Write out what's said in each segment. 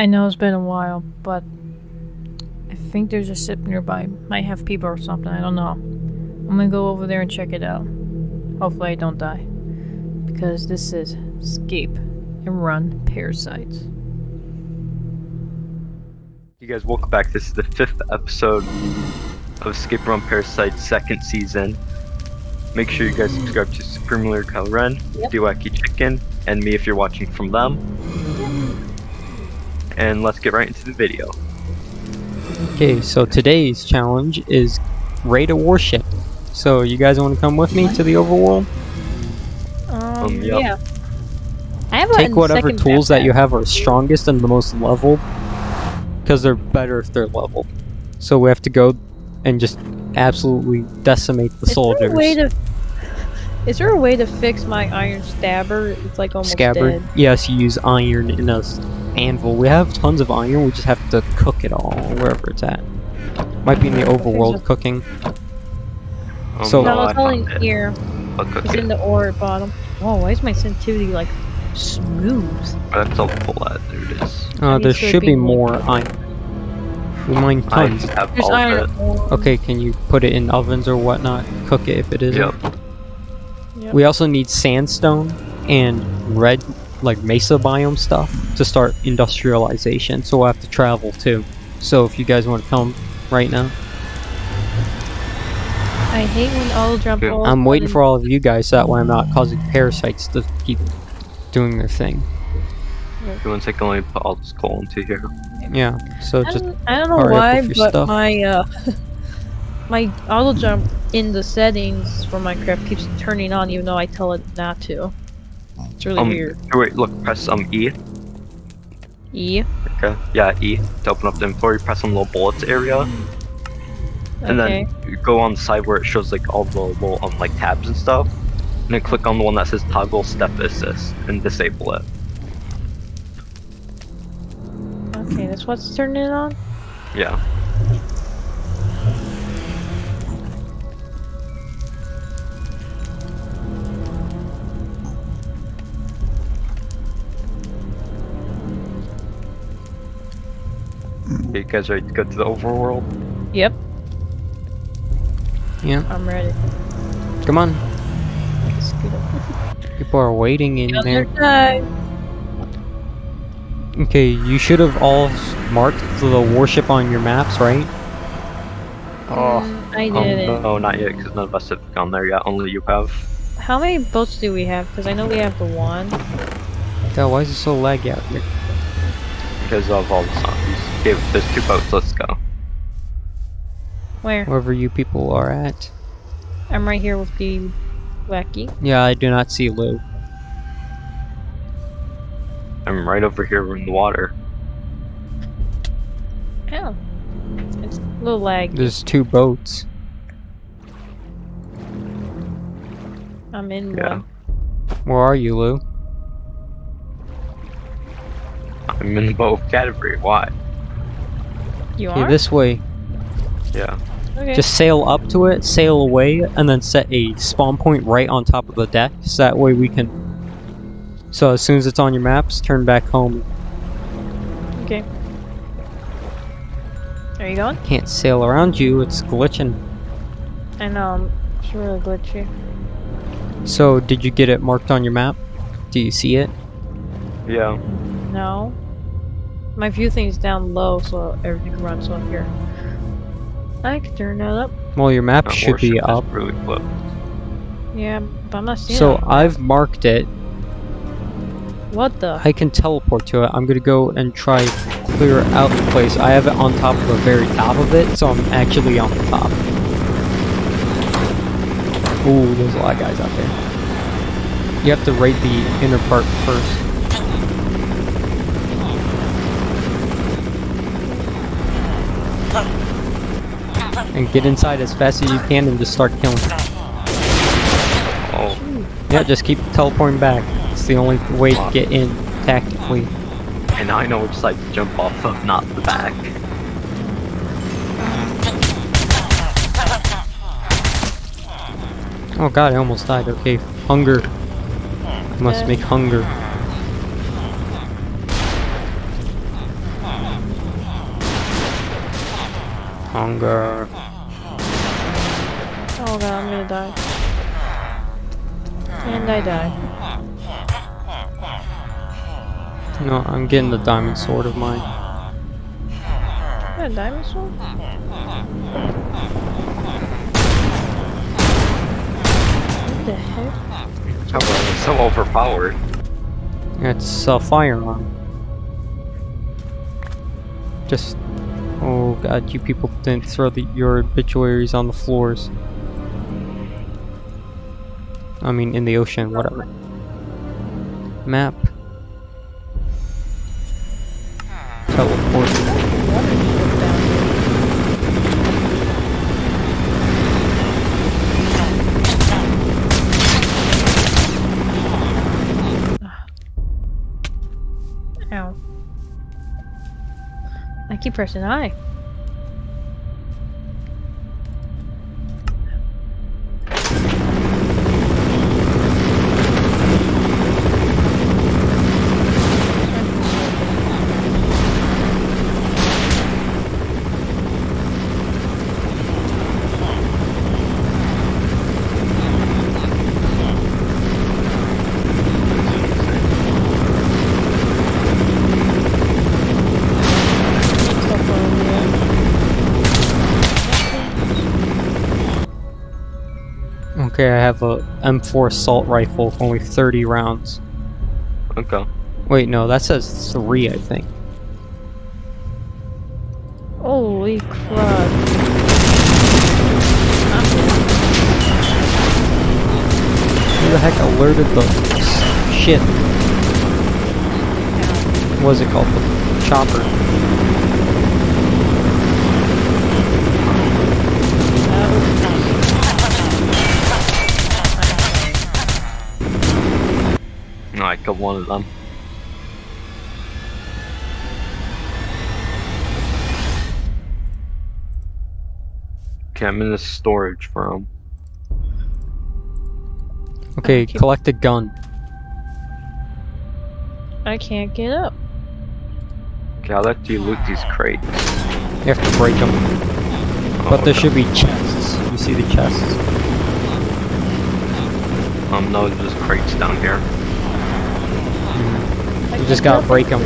I know it's been a while, but I think there's a sip nearby. Might have people or something. I don't know. I'm gonna go over there and check it out. Hopefully, I don't die. Because this is Scape and run parasites. You guys, welcome back. This is the fifth episode of Scape Run Parasite second season. Make sure you guys subscribe to Supreme Leader Kylo Ren, Yep. Wacky Chicken, and me if you're watching from them. And let's get right into the video. Okay, so today's challenge is raid a warship. So you guys want to come with me to the overworld? Um, Um, yeah. yeah. I have Take whatever second tools that you have are strongest and the most leveled, because they're better if they're leveled. So we have to go and just absolutely decimate the Is there soldiers. a way to? Is there a way to fix my iron stabber? It's like almost Scabbard. dead. Yes, you use iron in a s- anvil. We have tons of iron. We just have to cook it all wherever it's at. Might be in the overworld so- cooking. Um, So- No, it's all in it. here. It's it. in the ore at bottom. Oh, why is my sensitivity like smooth? That's helpful. That there it is. Uh, there should be be more- more iron. We mine I tons. have There's all iron it. Okay, can you put it in ovens or whatnot? Cook it if it isn't. Yep. Yep. We also need sandstone and red, like mesa biome stuff to start industrialization. So we'll have to travel too. So if you guys want to come right now, I hate when all jump. Okay. all I'm waiting for all of you guys. So that way I'm not causing parasites to keep doing their thing. You want to take only put all this coal into here? Yeah. So I just I don't know why, but stuff. my uh, my auto jump in the settings for Minecraft keeps turning on, even though I tell it not to. It's really Um, weird. Wait, look, press um E. E. Okay. Yeah, E to open up the inventory. Press on the little bullets area, and Okay. then you go on the side where it shows like all the little um like tabs and stuff, and then click on the one that says toggle step assist and disable it. Okay, that's what's turning it on. Yeah. You guys ready to go to the overworld? Yep, yeah. I'm ready. Come on. People are waiting in Yep, there. they're time. Okay, you should have all marked the warship on your maps, right? Oh. Mm, I Um, did it. no, not yet, because none of us have gone there yet. Only you have. How many boats do we have? Because I know we have the one. God, why is it so laggy out here? Because of all the zombies. Okay, there's two boats. Let's go. Where? Wherever you people are at. I'm right here with the wacky. Yeah, I do not see Lou. I'm right over here in the water. Oh. It's a little lag. There's two boats. I'm in Yeah. one. Where are you, Lou? I'm in the boat category. Why? You Okay, are? this way. Yeah. okay. Just sail up to it, sail away, and then set a spawn point right on top of the deck. So that way we can. So as soon as it's on your maps, turn back home. Okay. Are you going? Can't sail around you, it's glitching. I know, it's really glitchy. So, did you get it marked on your map? Do you see it? Yeah. No. My view thing is down low, so everything runs up here. I can turn that up. Well, your map That should be up. Really close. Yeah, but I'm not seeing it. So, it. I've marked it. What the? I can teleport to it. I'm gonna go and try clear out the place. I have it on top of the very top of it, so I'm actually on the top. Ooh, there's a lot of guys out there. You have to raid the inner part first. and get inside as fast as you can and just start killing. Oh. Yeah, just keep teleporting back. It's the only way to get in tactically. And I know which side to jump off of, not the back. Oh god, I almost died. Okay, hunger. Must make hunger. Hunger. Oh god, I'm gonna die. And I die. No, I'm getting the diamond sword of mine. Is that diamond sword? What the heck? It's uh, so overpowered. It's a firearm. Just. Oh god, you people didn't throw the, your obituaries on the floors. I mean, in the ocean, whatever. Map. Teleport. Ow. I keep pressing I. Okay, I have a M4 assault rifle with only 30 rounds. Okay. Wait, no, that says 3, I think. Holy crap. Who the heck alerted the shit? What was it called? The chopper. No, I one of them. Okay, I'm in the storage room. Okay, Okay. collect a gun. I can't get up. Okay, I'll let you loot these crates. You have to break them. Oh, But there okay. should be chests. You see the chests? Um, no, there's crates down here. I You just gotta break them.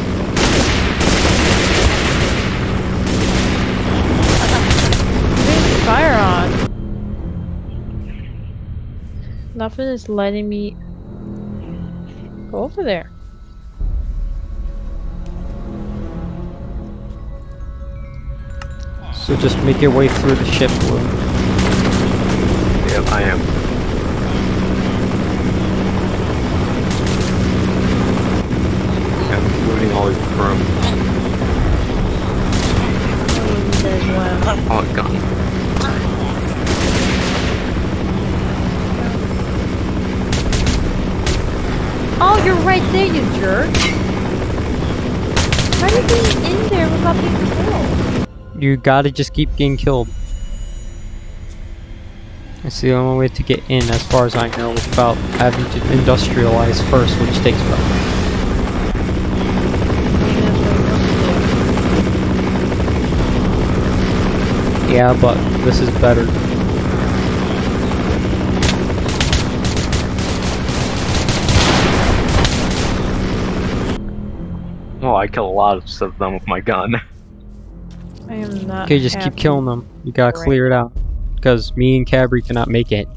Fire on. Nothing is letting me go over there. So just make your way through the ship, Blue. Yep, I am. I'm looting all these room. There's one. Oh, gun. Oh, you're right there, you jerk. How are you getting in there without being killed? You gotta just keep getting killed. It's the only way to get in, as far as I know, without having to industrialize first, which takes forever. Maybe that's what you're supposed to do. Yeah, but this is better. Oh, I kill a lot of them with my gun. I am not. Okay, just keep killing them. You gotta Right. clear it out. Because me and Cabri cannot make it.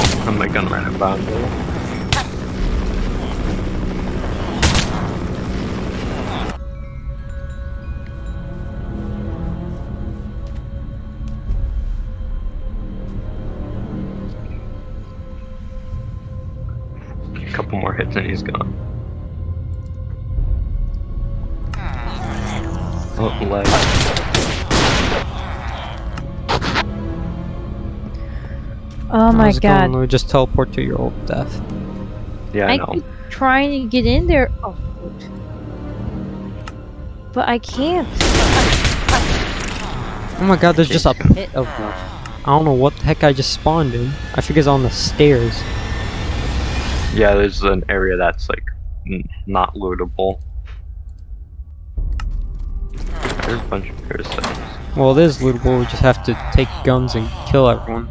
Oh, and my My god. Going? Let me just teleport to your old death. Yeah, I I know. keep trying to get in there. Oh, shoot. But I can't. Oh my god, there's just a pit of them. I don't know what the heck I just spawned in. I think it's on the stairs. Yeah, there's an area that's like n- not lootable. There's a bunch of parasites. Well, it is lootable. We just have to take guns and kill everyone.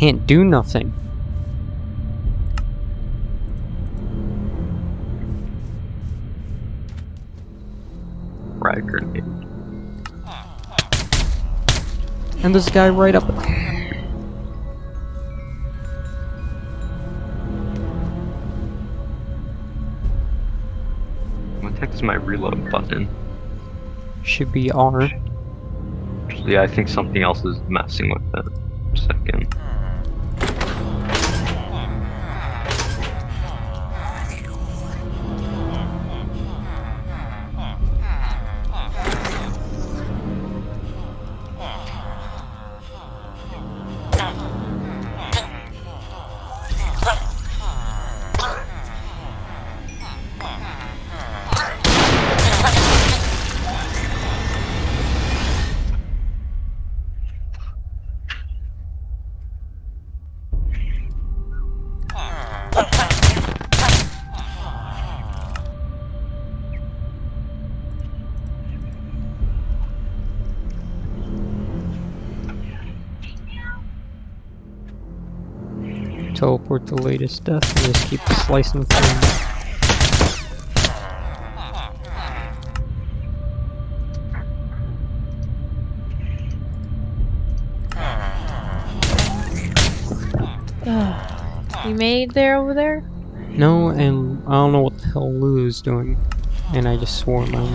Can't do nothing. Frag grenade. And this guy right up. What the heck is my reload button? Should be R. Actually, I think something else is messing with it. Second. Teleport the latest death and just keep slicing through. You made there over there? No, and I don't know what the hell Lou is doing. And I just swore my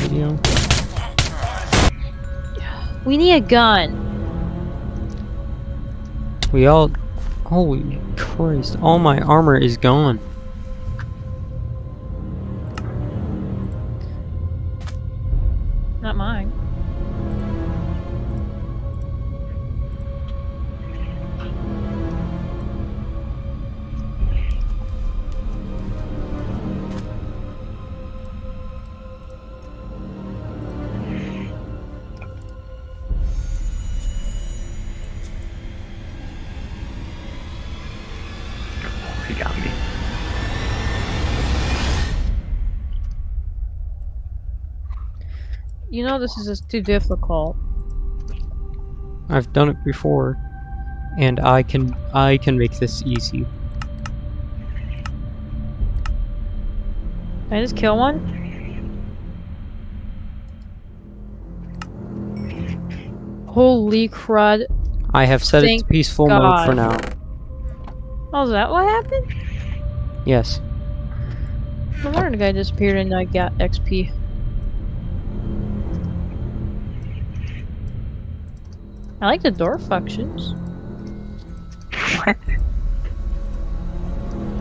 video. We need a gun. We all. Holy Christ, all my armor is gone. Know this is just too difficult. I've done it before. And I can I can make this easy. Did I just kill one? Holy crud. I have set it to Thank peaceful mode for now. Oh, is that what happened? Yes. No wonder the guy disappeared and I got XP. I like the door functions. What?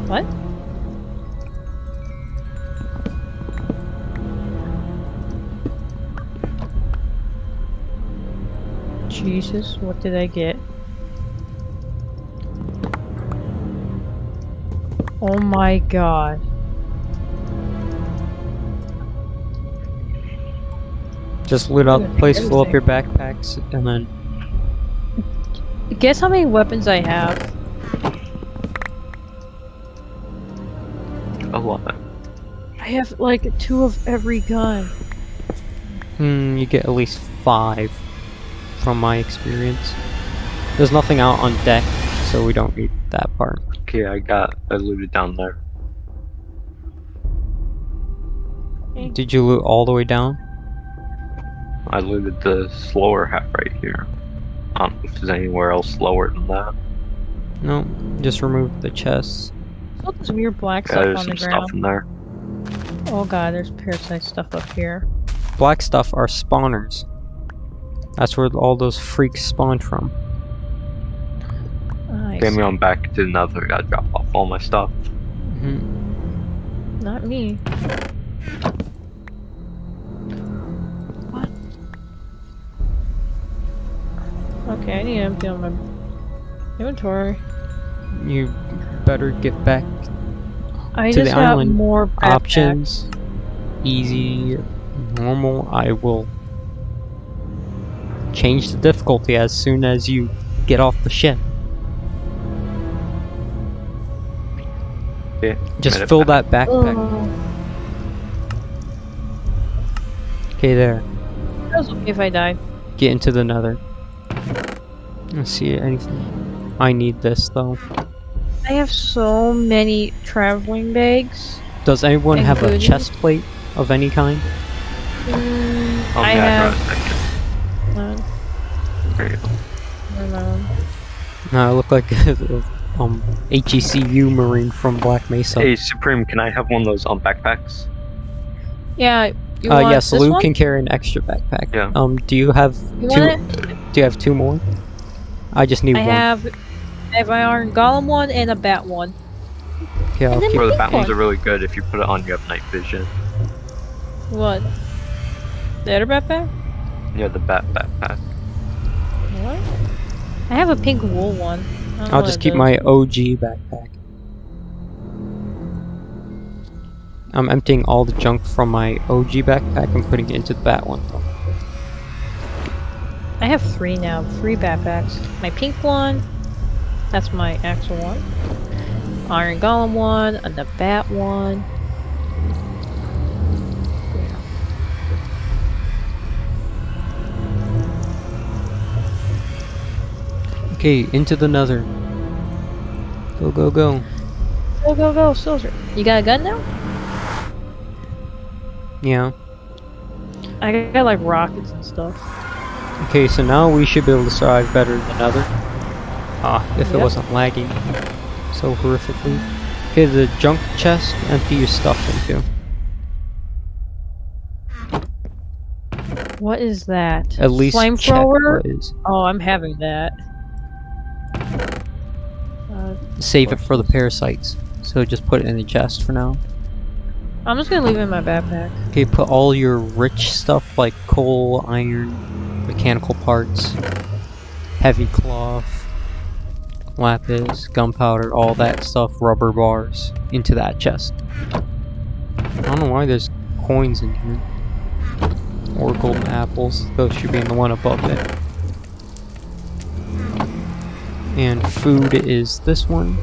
What? Jesus, what did I get? Oh my god. Just loot out the place, fill up your backpacks, and then Guess how many weapons I have? A lot. I have like two of every gun. hmm, you get at least five from my experience. There's nothing out on deck, so we don't need that part. Okay, I got I looted down there. Did you loot all the way down? I looted the slower half right here. I don't know if there's anywhere else lower than that. No, just remove the chests. Oh, there's weird black Yeah, stuff on the some ground. stuff in there. Oh god, there's parasite stuff up here. Black stuff are spawners. That's where all those freaks spawn from. Nice. Okay, I'm going back to another. I gotta drop off all my stuff. hmm Not me. Okay, I need to empty on my inventory. You better get back I To the just got island. more backpacks. options. Easy, normal. I will change the difficulty as soon as you get off the ship. Okay. Just Made a fill that backpack. Oh, Okay, there. that was okay if I die. Get into the nether. Let's see anything. I need this though. I have so many traveling bags. Does anyone have a chest plate of any kind? Mm, Oh, I yeah, have. no, none. there you No, I look like a um HECU Marine from Black Mesa. Hey, Supreme, can I have one of those um backpacks? Yeah. You uh, want yes, this Luke one? can carry an extra backpack. Yeah. Um, do you have You two? Do you have two more? I just need I one. have. I have an iron golem one and a bat one. Okay, I'll keep- Bro, the pink bat ones are really good. If you put it on, you have night vision. What? The other backpack? Yeah, the bat backpack. What? I have a pink wool one. I don't know I'll just keep does. my OG backpack. I'm emptying all the junk from my OG backpack and putting it into the bat one. though. I have three now. Three backpacks. My pink one. That's my actual one. Iron Golem one, and the Bat one. Okay, into the nether. Go, go, go. Go go go, soldier! You got a gun now? Yeah. I got like rockets and stuff. Okay, so now we should be able to survive better than other. Ah, if it wasn't lagging so horrifically. Okay, the junk chest, empty your stuff into. What is that? At least flamethrower. Oh, I'm having that. Uh, Save it for the parasites. So just put it in the chest for now. I'm just gonna leave it in my backpack. Okay, put all your rich stuff like coal, iron, mechanical parts, heavy cloth, lapis, gunpowder, all that stuff, rubber bars, into that chest. I don't know why there's coins in here. Or golden apples. Those should be in the one above it. And food is this one.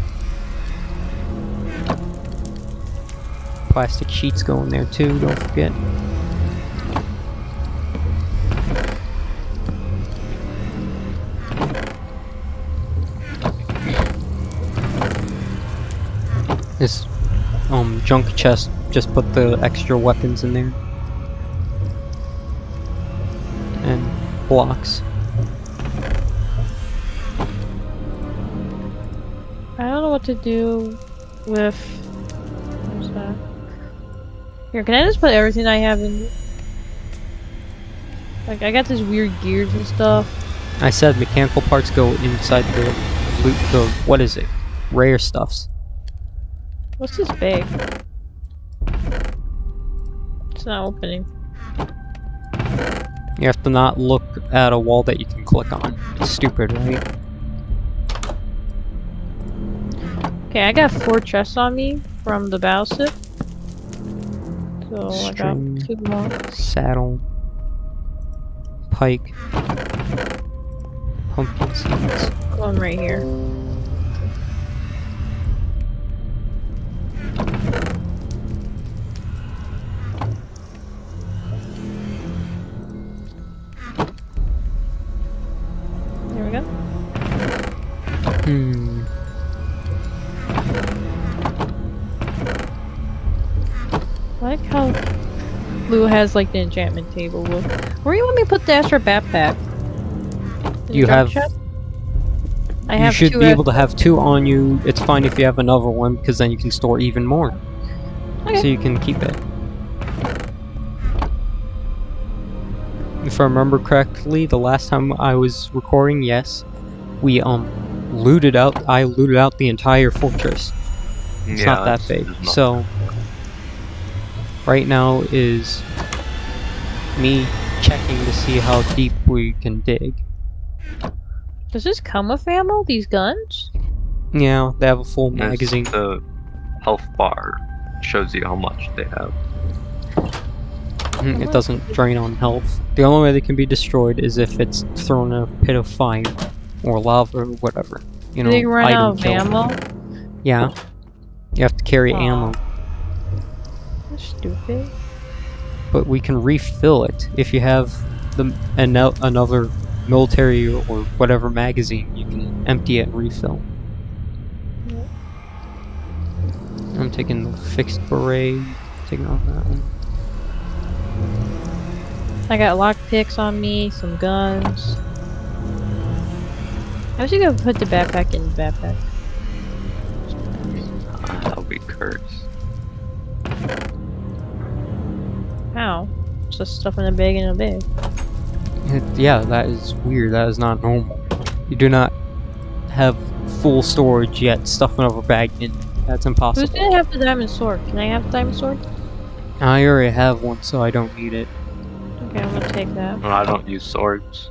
Plastic sheets go in there too, don't forget. This um junk chest just put the extra weapons in there. And blocks. I don't know what to do with. Here, can I just put everything I have in? Like, I got these weird gears and stuff. I said mechanical parts go inside the loot the what is it? Rare stuffs. What's this bag? It's not opening. You have to not look at a wall that you can click on. It's stupid, right? Okay, I got four chests on me from the battleship. So I got String. two more. Saddle. Pike. Pumpkin seeds. One right here. Has like the enchantment table. Look. Where do you want me to put the extra backpack? In You the dark have- chest? I you have should two be able to have two on you. It's fine if you have another one because then you can store even more. Okay. So you can keep it. If I remember correctly, the last time I was recording, yes, we um looted out. I looted out the entire fortress. It's not that big. So right now is me checking to see how deep we can dig. Does this come with ammo? These guns? Yeah, they have a full There's magazine. The health bar shows you how much they have. It doesn't drain on health. The only way they can be destroyed is if it's thrown in a pit of fire or lava or whatever. You know, they run item out of kill. ammo? Yeah. You have to carry Aw. ammo, That's stupid. But we can refill it if you have the ano- another military or whatever magazine. You can empty it and refill. I'm taking the fixed beret. Taking off that one. I got lockpicks on me, some guns. I should go put the backpack in the backpack. That'll be cursed. How? Just stuff in a bag in a bag. It- yeah, that is weird. That is not normal. You do not have full storage yet. Stuff another bag in. That's impossible. Who's impossible. gonna have the diamond sword? Can I have the diamond sword? I already have one, so I don't need it. Okay, I'm gonna take that. Well, I don't use swords.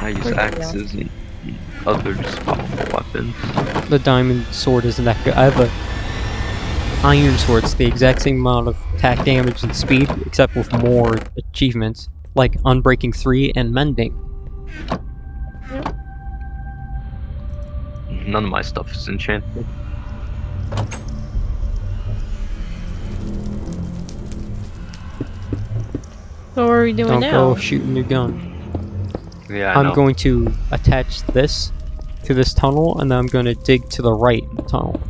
I use Where'd axes and and other just powerful weapons. The diamond sword isn't that good. I have a iron Swords the exact same amount of attack damage and speed, except with more achievements, like Unbreaking 3 and Mending. None of my stuff is enchanted. So what are we doing Don't now? go shooting your gun. Yeah, I I'm know. going to attach this to this tunnel, and then I'm going to dig to the right in the tunnel.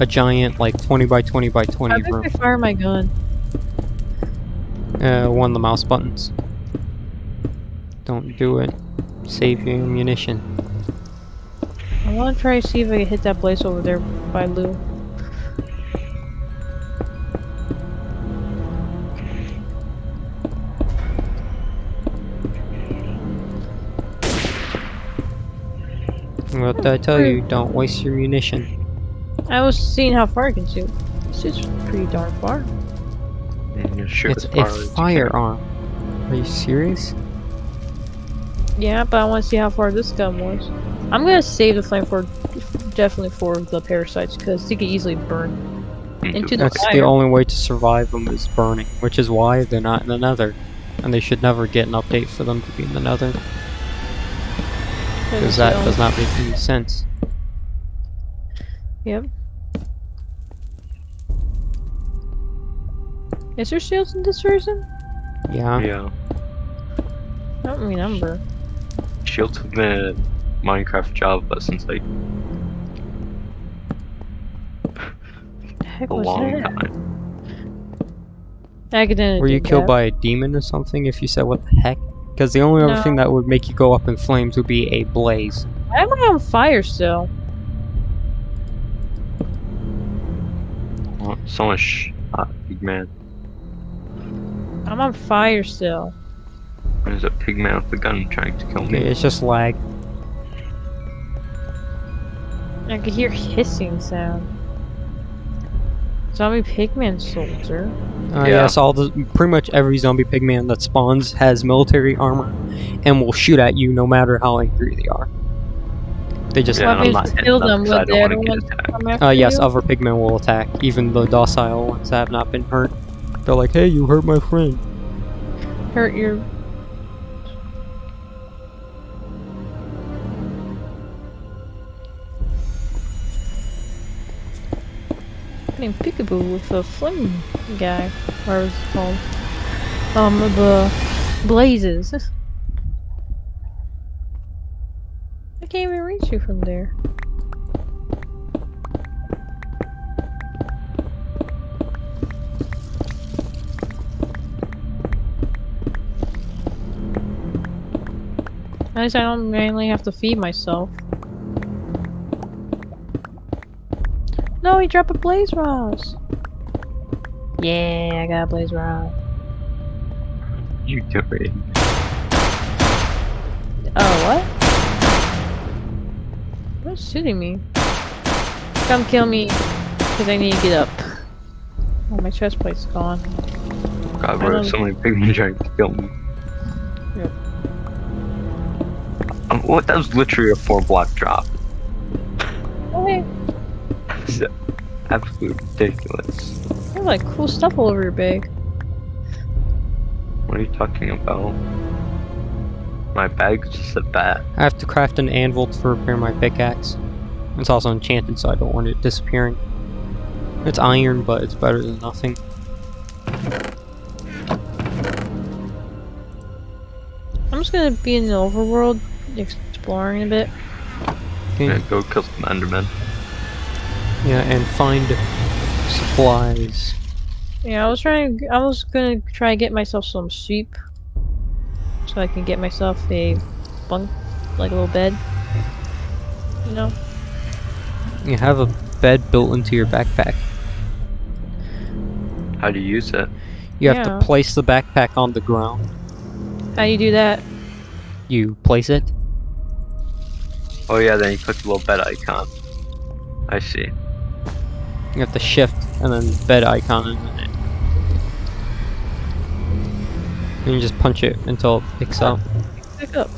A giant, like 20 by 20 by 20 How room. did I fire my gun? Uh, one of the mouse buttons. Don't do it. Save your ammunition. I wanna try to see if I can hit that place over there by Lou. What did I tell you? Don't waste your munition. I was seeing how far I can shoot. This is pretty darn far. And you shoot It's a as you can. firearm. Are you serious? Yeah, but I want to see how far this gun was. I'm gonna save the flame for definitely for the parasites because they could easily burn. Into too. the That's the only way to survive them is burning, which is why they're not in the nether. And they should never get an update for them to be in the nether, because that does not make any sense. Yep. Is there shields in this version? Yeah. Yeah. I don't remember. Shields have been in Minecraft Java but since like heck a was long that? time. Were you killed that. by a demon or something if you said what the heck? Because the only other thing that would make you go up in flames would be a blaze. Why am I on fire still? Oh, someone shot Big Man. I'm on fire still. There's a pig man with a gun trying to kill me. It's just lag. I could hear hissing sound. Zombie pigman soldier. Uh, Yeah. Yes, all the pretty much every zombie pigman that spawns has military armor and will shoot at you no matter how angry they are. They just Yeah, What I'm not kill them them? 'cause I Would don't they wanna don't get want- attacked. Come after Uh, yes, you? other pigmen will attack, even the docile ones that have not been hurt. They're like, hey, you hurt my friend. hurt your. Playing peekaboo with a flame guy, whatever it's called. Um, the blazes. I can't even reach you from there. At least I don't mainly have to feed myself. No, he dropped a blaze rod. Yeah, I got a blaze rod. You do it. Oh, what? What's shooting me? Come kill me, because I need to get up. Oh, my chest plate's gone. God, bro, so many pig men trying to kill me. What? That was literally a four block drop. Okay. It's absolutely ridiculous. You have like cool stuff all over your bag. What are you talking about? My bag's just a bat. I have to craft an anvil to repair my pickaxe. It's also enchanted, so I don't want it disappearing. It's iron, but it's better than nothing. I'm just gonna be in the overworld, exploring a bit. Okay. Yeah, go kill some Endermen. Yeah, and find supplies. Yeah, I was trying. I was gonna try to get myself some sheep, so I can get myself a bunk, like a little bed. You know. You have a bed built into your backpack. How do you use it? You have Yeah. to place the backpack on the ground. How do you do that? You place it. Oh yeah, then you click the little bed icon. I see. You have to shift and then bed icon and then it. And you just punch it until it picks up. Pick up.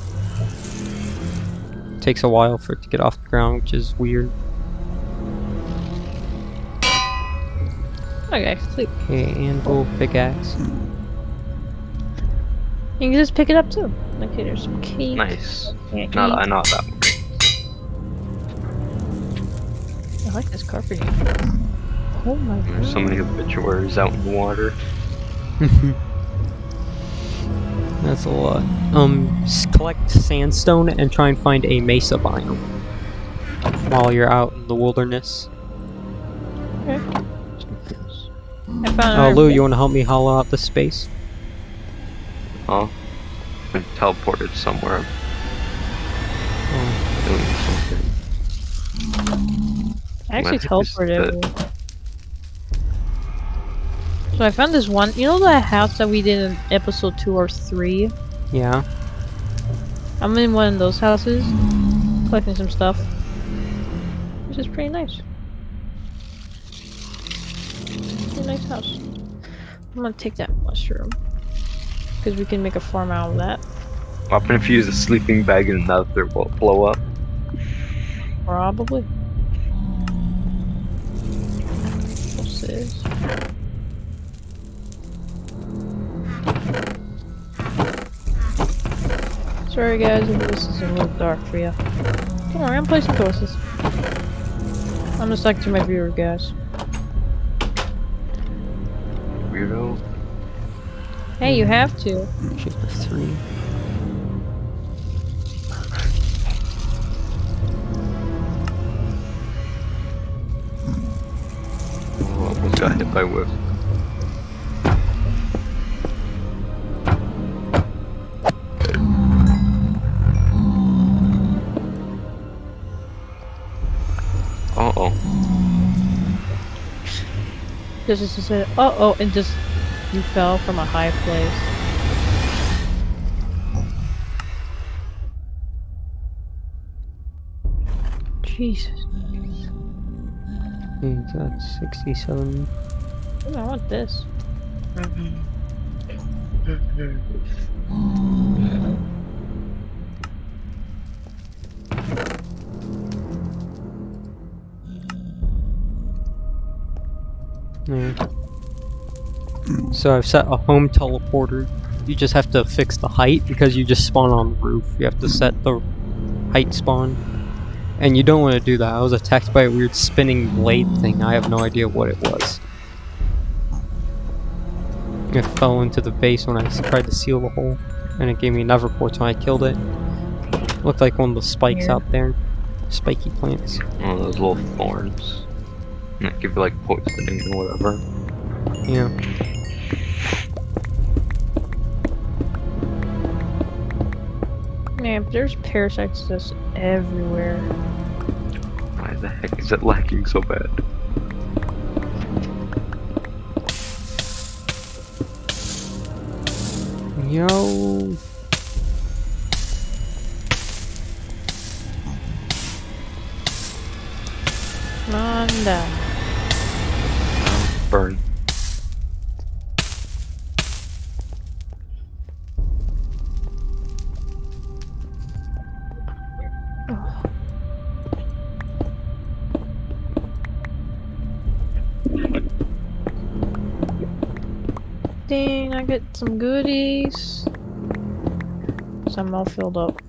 takes a while for it to get off the ground, which is weird. Okay, sleep. Okay, anvil, pickaxe. You can just pick it up too. Okay, there's some cake. Nice. Yeah, Not cake. I not that one. I like this carpeting. Oh my god. There's so many obituaries out in the water. That's a lot. Um, collect sandstone and try and find a mesa biome while you're out in the wilderness. I found Oh, another Lou, you want to help me hollow out the space? Huh? Been teleported somewhere. Oh, Doing something. I actually Well, I think teleported this is everywhere. So I found this one. You know that house that we did in episode two or three? yeah. I'm in one of those houses, collecting some stuff, which is pretty nice. Pretty nice house. I'm gonna take that mushroom because we can make a farm out of that. What happen if you use a sleeping bag and another will blow up? Probably. This? Sorry guys if this is a little dark for you. Don't worry, I'm placing torches. I'm just talking to my viewer guys. Weirdo. Hey, you have to. Shift of three. Oh, almost got hit by. Uh oh. Just, just, just said, uh oh, and just you fell from a high place. Jesus. That's 67. Ooh, I want this. Yeah. So I've set a home teleporter. You just have to fix the height because you just spawn on the roof. You have to set the height spawn. And you don't want to do that. I was attacked by a weird spinning blade thing. I have no idea what it was. It fell into the base when I tried to seal the hole. And it gave me another port when I killed it. Looked like one of the spikes Weird. out there. Spiky plants. One of those little thorns. And that give you like poisoning or whatever. Yeah. Man, there's parasites just everywhere. Why the heck is it lacking so bad? Yo. Some goodies. So I'm all filled up.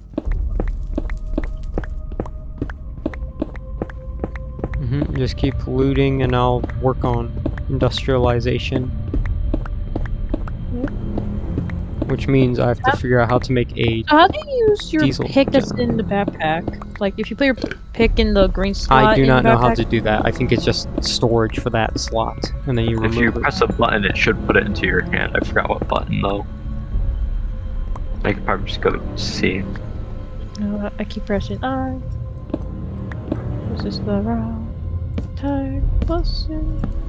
hmm Just keep looting and I'll work on industrialization. Which means I have to figure out how to make a. How do you use your Diesel pick that's in the backpack? Like if you put your pick in the green slot. I do not know how to do that. I think it's just storage for that slot, and then you remove. If you it. press a button, it should put it into your hand. I forgot what button though. I could probably just go see. No, I keep pressing I. This is the wrong time. button.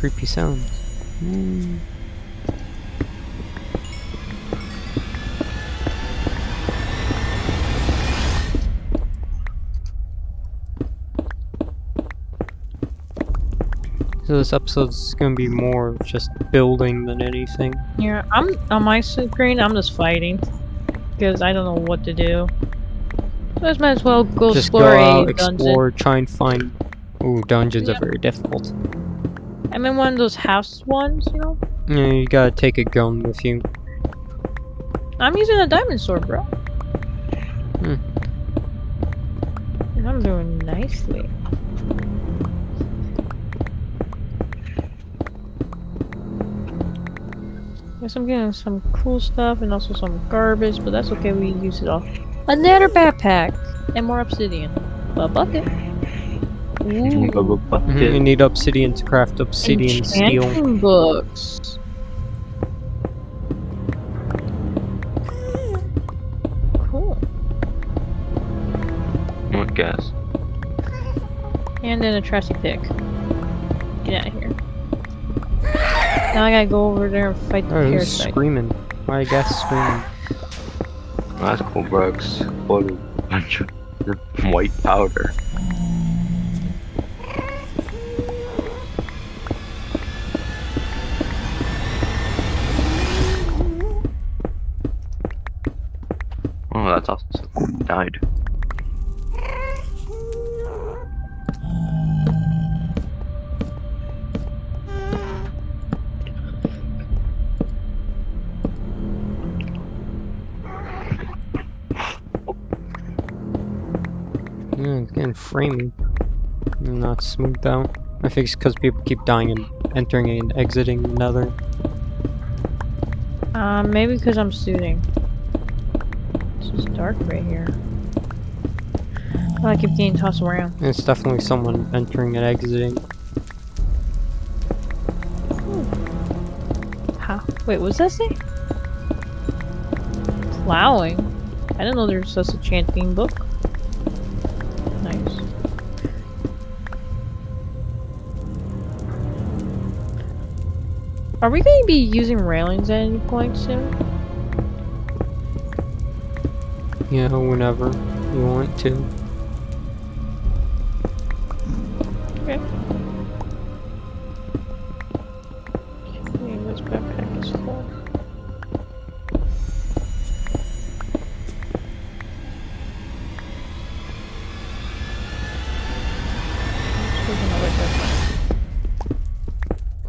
Creepy sounds. Mm. So this episode's gonna be more of just building than anything. Yeah, I'm on my screen. I'm just fighting because I don't know what to do. So I might as well go just explore go out, a dungeon. try and find. Ooh, dungeons Yeah. are very difficult. I'm in one of those house ones, you know. Yeah, you gotta take a gun with you. I'm using a diamond sword, bro. Hmm. And I'm doing nicely. Guess I'm getting some cool stuff and also some garbage, but that's okay, we use it all. Another backpack! And more obsidian. A bucket. Ooh. Bubble Mhm, You need obsidian to craft obsidian steel. Enchanting books. Cool. What gas? And then a trashy pick. Get out of here. Now I gotta go over there and fight the Oh, who's parasite. screaming? Why guess screaming? That's cool, Brooks. What a bunch of white powder. Oh, that's also so cool. Died. Yeah, it's getting framey. Not smoothed out. I think it's because people keep dying and entering and exiting the nether. Um, maybe because I'm shooting. It's just dark right here. Oh, I keep getting tossed around. And it's definitely someone entering and exiting. How? Wait, what's that say? Plowing? I didn't know there was such a chanting book. Nice. Are we going to be using railings at any point soon? Yeah, whenever you want to. Okay. Okay, this backpack is full. Let's take another backpack.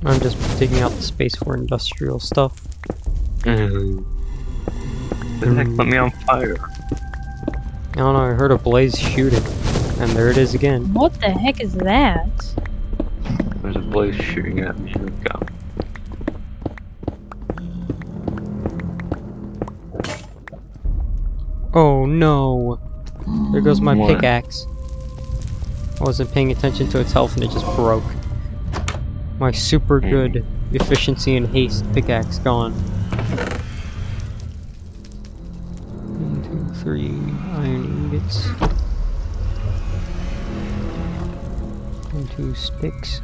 I'm just digging out the space for industrial stuff. Mm. The heck let me on fire? I don't know, I heard a blaze shooting. And there it is again. What the heck is that? There's a blaze shooting at me. Here we go. Oh no! There goes my What? pickaxe. I wasn't paying attention to its health and it just broke. My super Hmm. good efficiency and haste pickaxe gone. And two sticks.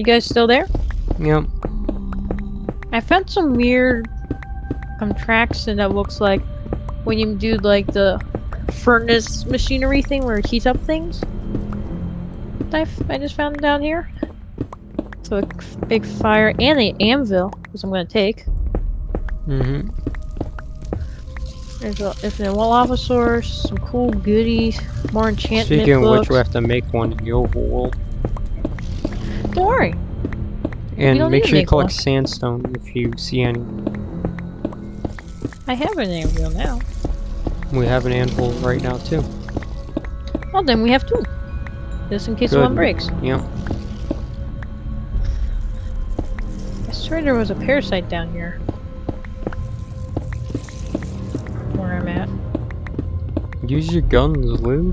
You guys still there? Yep. I found some weird contraction that looks like when you do like the furnace machinery thing where it heats up things. I, I just found down here. So a big fire and an anvil, which I'm gonna take. Mm-hmm. There's a, there's a lava source, some cool goodies, more enchantment Speaking of books. which, we have to make one in the overworld. Don't worry. And make sure you collect one. sandstone if you see any. I have an anvil now. We have an anvil right now too. Well, then we have two. Just in case Good. one breaks. Yep. I swear there was a parasite down here. Where I'm at. Use your guns, Lou.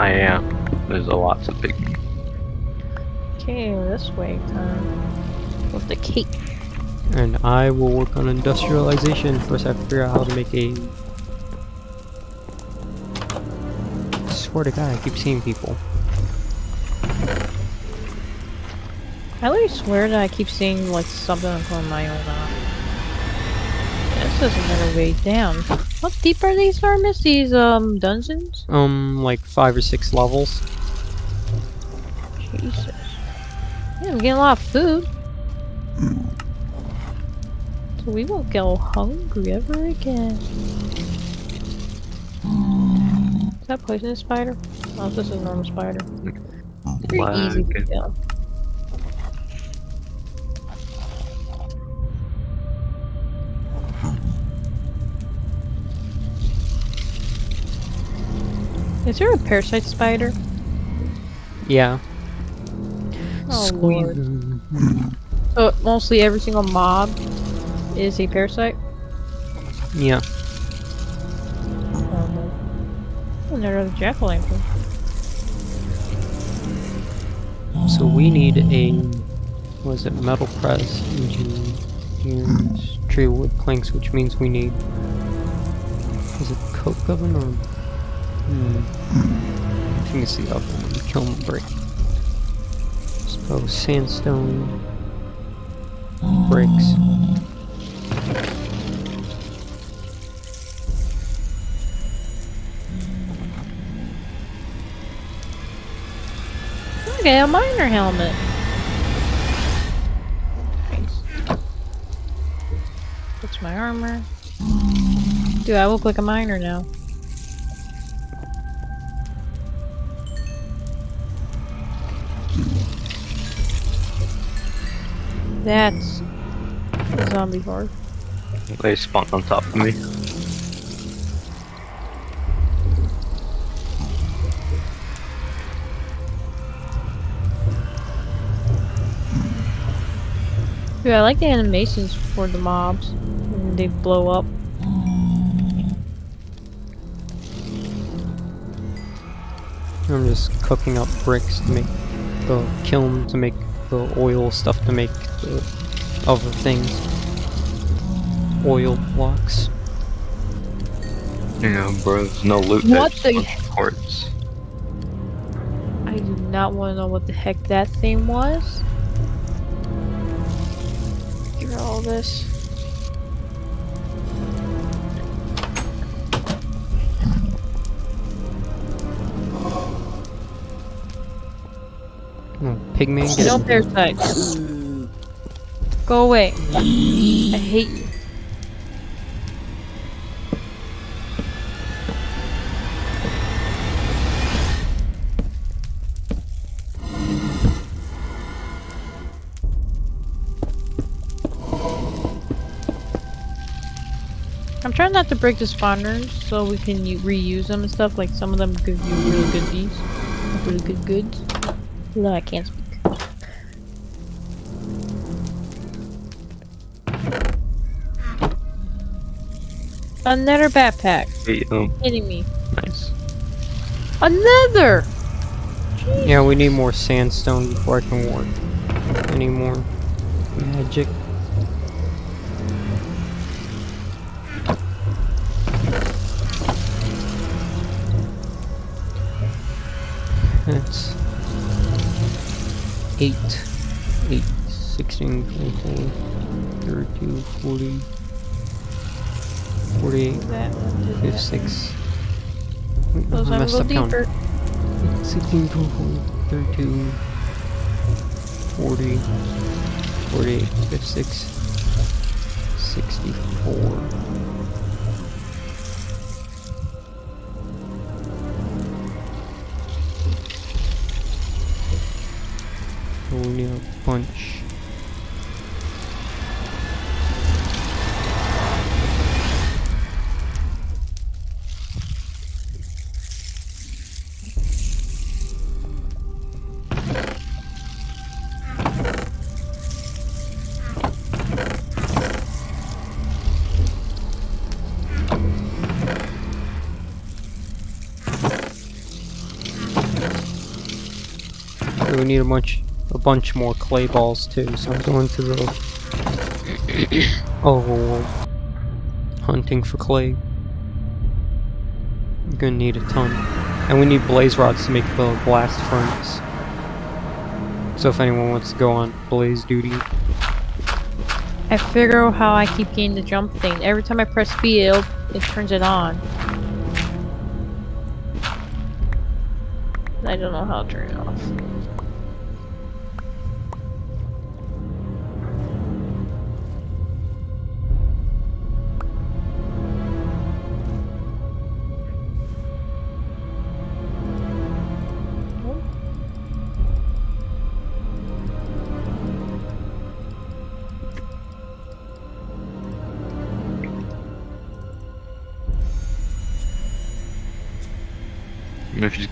I am. There's a lots of big. Okay, this way time. With the cake. And I will work on industrialization. First, I have to figure out how to make a. Swear to God, I keep seeing people. I literally swear that I keep seeing like something on my own eye. This is another way down. How deep are these armors? These um dungeons? Um, like five or six levels. Jesus. I'm getting a lot of food. So we won't go hungry ever again. Is that poisonous spider? Oh, this is a normal spider. Pretty easy to kill. Is there a parasite spider? Yeah. Oh Squeeze. lord. So mostly every single mob is a parasite? Yeah. Oh no. Oh, there's jack-o'-lantern. So we need a. was it? Metal press, engineers, tree wood planks, which means we need. Is it coke oven or? Hmm. I think it's the one. Kiln brick. So sandstone, bricks. Okay, a miner helmet. Nice. My armor? Dude, I look like a miner now. That's a zombie horde. They spawned on top of me. Dude, I like the animations for the mobs when they blow up. I'm just cooking up bricks to make the kiln to make the oil stuff to make the other things. Oil blocks. Yeah, bro. There's no loot What there. the- just quartz. I do not want to know what the heck that thing was. Give her all this. Pigman get No parasite. Go away. I hate you. I'm trying not to break the spawners so we can reuse them and stuff. Like some of them give you really good bees, really good goods. No, I can't speak. Another backpack. Hey, um, Kidding me. nice. Another! Yeah, we need more sandstone before I can work. Any more magic? That's 8, 8, 16, 24, 32, 40, 48, That one did that. 56. Wait, Those I are a messed up deeper. 16, 24, 32, 40, 48, 56, 64. So we need a bunch. We need a bunch, a bunch more clay balls too. So I'm going to the oh, hunting for clay. I'm gonna need a ton, and we need blaze rods to make the blast furnace. So if anyone wants to go on blaze duty, I figure out how I keep getting the jump thing. Every time I press field, it turns it on. I don't know how to turn it off.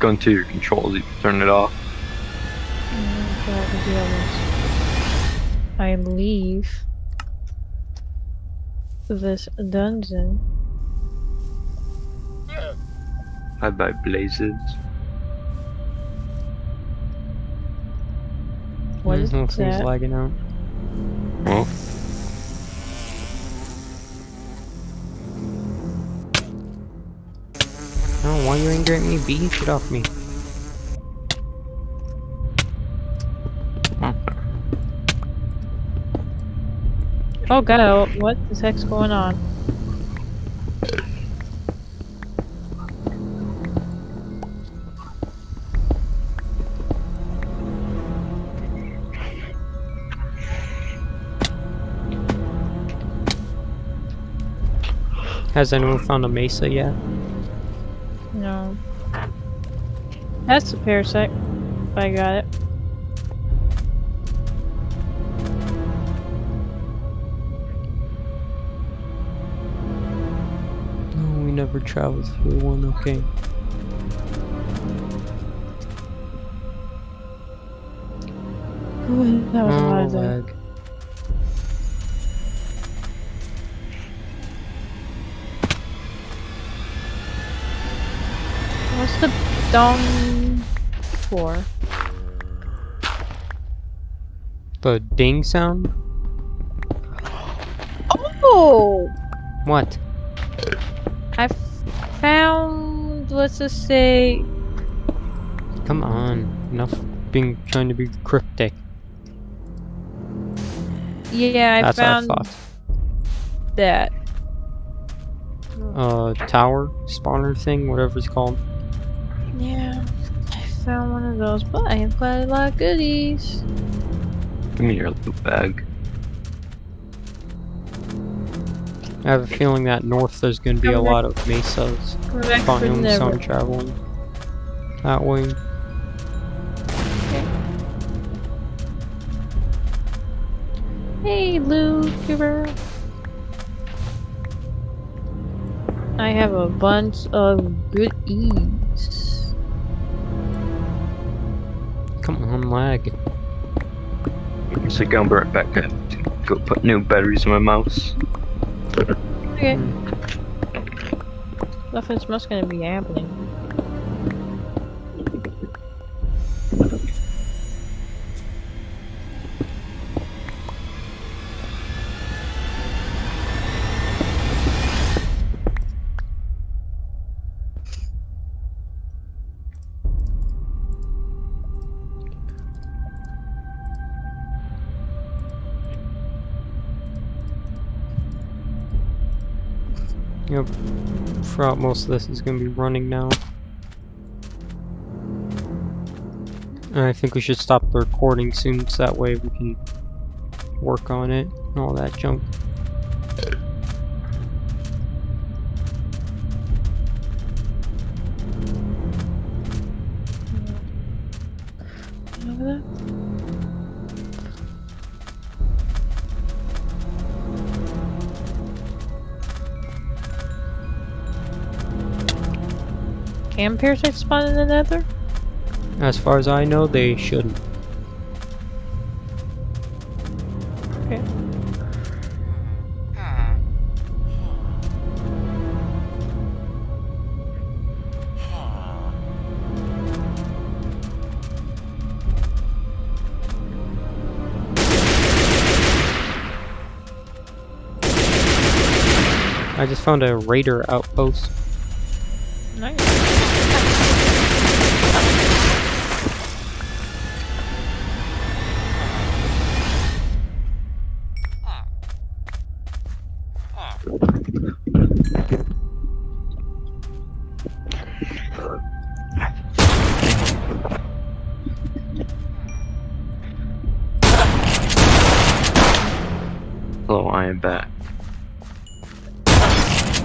And if go into your controls, you can turn it off. I can do all this. I leave this dungeon. Bye bye, blazes. What is looks like that? lagging out. Well, Why you angry at me, B? Get off me. Oh god, what the heck's going on? Has anyone found a mesa yet? That's a parasite. I got it. No, we never traveled through one. Okay. Ooh, that was a lot Oh, of that. lag. What's the dong The ding sound? Oh! What? I found, let's just say, Come on. Enough being trying to be cryptic. yeah, I That's found I that. Uh, tower spawner thing, whatever it's called. Yeah, I found one of those, but I have quite a lot of goodies. Give me your loot bag. I have a feeling that north there's going to be a lot of mesas, Come back for biomes, so. I'm traveling that way. Hey, Lucifer. I have a bunch of goodies. Come on, lag so go and bring it back and go put new batteries in my mouse. Okay. Nothing's much gonna be happening. Throughout most of this is gonna be running now. And I think we should stop the recording soon so that way we can work on it and all that junk. Over there? Can parasites spawn in the nether? As far as I know, they shouldn't. Okay. I just found a raider outpost. Nice.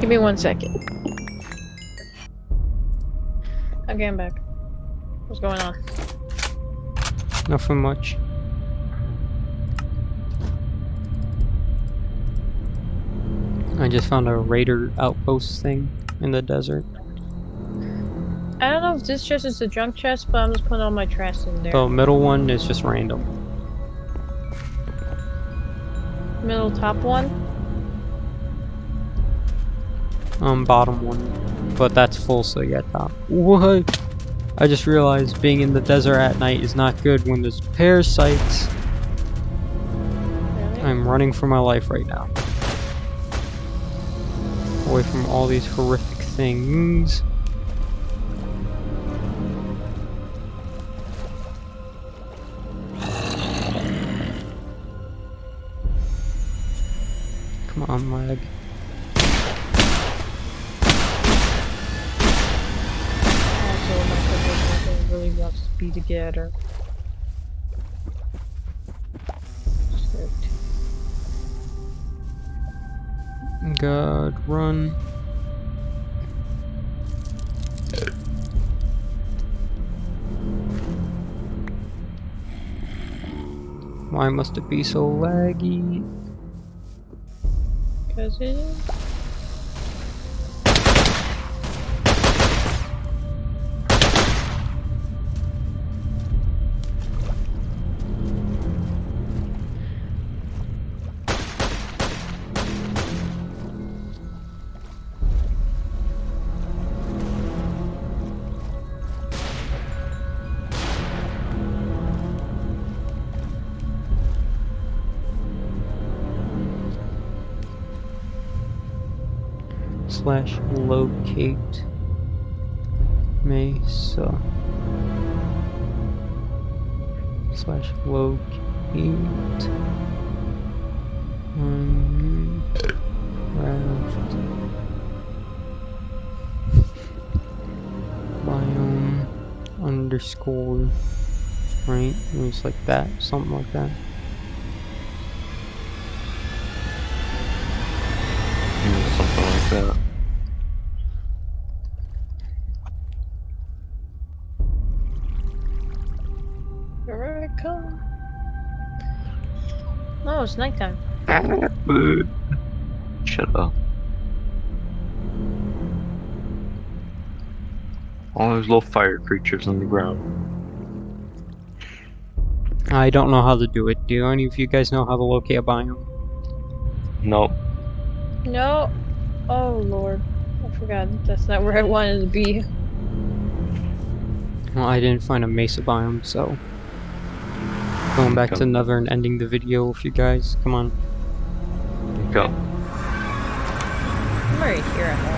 Give me one second. Okay, I'm back. What's going on? Nothing much. I just found a raider outpost thing in the desert. I don't know if this chest is a junk chest, but I'm just putting all my trash in there. The middle one is just random. Middle top one. Um, bottom one. But that's full, so yeah, top. What? I just realized being in the desert at night is not good when there's parasites. I'm running for my life right now. Away from all these horrific things. Come on, lag. Be together. God, run. Why must it be so laggy? Cause it is. Slash locate mesa slash locate. Um, raft biome underscore right? It's like that something like that. Something like that. It's nighttime. Shut up. All those little fire creatures on the ground. I don't know how to do it do any of you guys know how to locate a biome Nope. No. Oh lord. I forgot. That's not where I wanted to be. Well, I didn't find a mesa biome, so going back to another and ending the video with you guys. Come on. Go. I'm right here at home.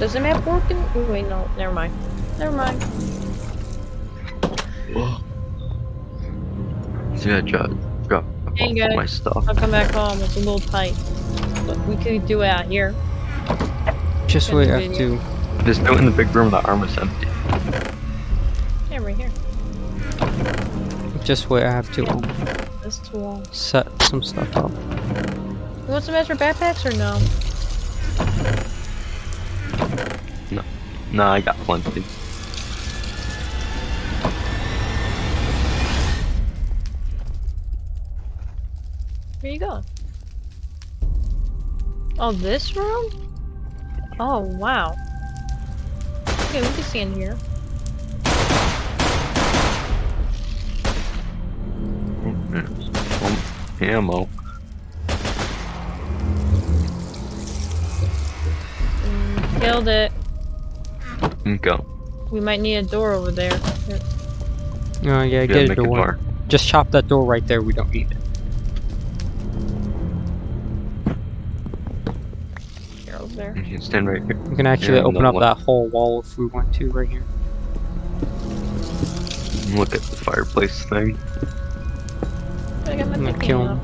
Does the map work in- oh, wait, no, never mind. Never mind. So yeah, Judd, got Hey, all guys. my stuff. I'll come back home. It's a little tight. But we could do it out here. Just wait, the I have video. to. Just do it in the big room. The arm is empty. Just wait, I have to um, This wall. set some stuff up. You want some extra backpacks or no? No. No, I got plenty. Where you going? Oh, this room? Oh, wow. Okay, we can stand here. Ammo. Mm, killed it. Go. We might need a door over there. Oh yeah, Yeah, get a door. a door. Just chop that door right there. We don't need it. here there. You can stand right here. We can actually Yeah, open up one- that whole wall if we want to, right here. Look at the fireplace thing. I got my I'm gonna picking kill up.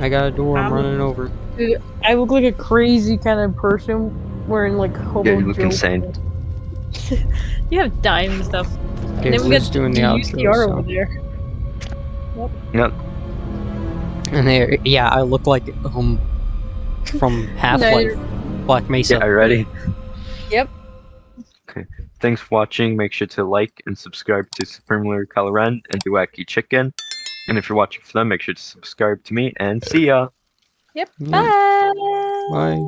I got a door. I'm Um, running over. Dude, I look like a crazy kind of person wearing like hobo Yeah, you look insane. you have diamond stuff. Okay, and then we got doing the outro? UCR so- over there. Yep. Yep. And there, yeah, I look like um from Half Life, you're- Black Mesa. Yeah, ready? Thanks for watching. Make sure to like and subscribe to Supreme Leader Caloran and DWhackyChicken. And if you're watching for them, make sure to subscribe to me and see ya. Yep. Bye. Bye.